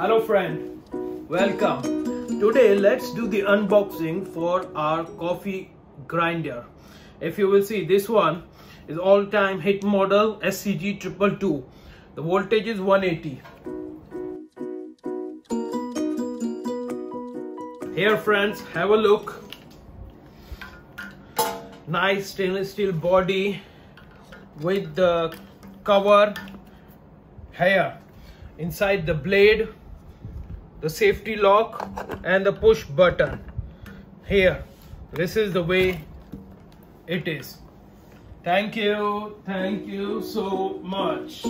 Hello friend, welcome. Today let's do the unboxing for our coffee grinder. If you will see this one is all-time hit model SCG 222. The voltage is 180. Here friends, have a look. Nice stainless steel body with the cover here inside the blade the safety lock and the push button. Here this is the way it is. Thank you thank you so much